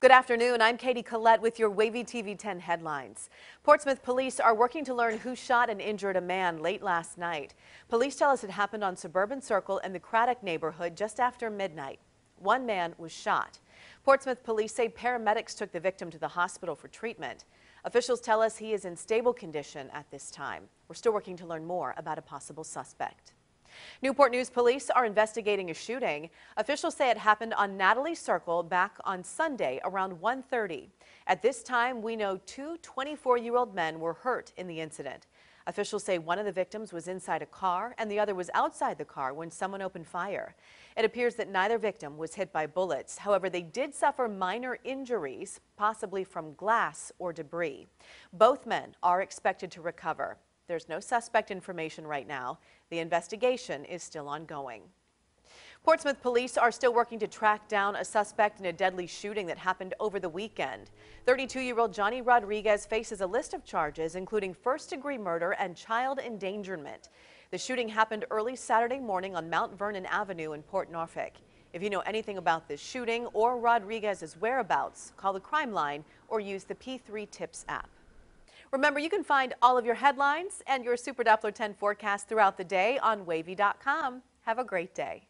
Good afternoon. I'm Katie Collett with your Wavy TV 10 headlines. Portsmouth police are working to learn who shot and injured a man late last night. Police tell us it happened on Suburban Circle in the Craddock neighborhood just after midnight. One man was shot. Portsmouth police say paramedics took the victim to the hospital for treatment. Officials tell us he is in stable condition at this time. We're still working to learn more about a possible suspect. Newport News police are investigating a shooting. Officials say it happened on Natalie Circle back on Sunday around 1.30. At this time, we know two 24-year-old men were hurt in the incident. Officials say one of the victims was inside a car and the other was outside the car when someone opened fire. It appears that neither victim was hit by bullets. However, they did suffer minor injuries, possibly from glass or debris. Both men are expected to recover. There's no suspect information right now. The investigation is still ongoing. Portsmouth police are still working to track down a suspect in a deadly shooting that happened over the weekend. 32-year-old Johnny Rodriguez faces a list of charges, including first-degree murder and child endangerment. The shooting happened early Saturday morning on Mount Vernon Avenue in Port Norfolk. If you know anything about this shooting or Rodriguez's whereabouts, call the crime line or use the P3 Tips app. Remember, you can find all of your headlines and your Super Doppler 10 forecast throughout the day on wavy.com. Have a great day.